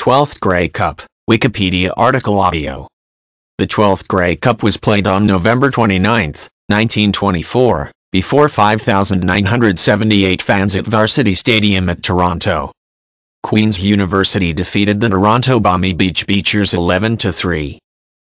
12th Grey Cup, Wikipedia article audio. The 12th Grey Cup was played on November 29, 1924, before 5,978 fans at Varsity Stadium at Toronto. Queen's University defeated the Toronto Balmy Beach Beachers 11 3.